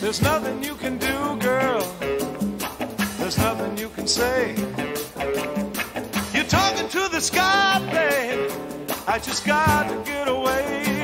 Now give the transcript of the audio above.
There's nothing you can do, girl. There's nothing you can say. You're talking to the sky, babe. I just got to get away.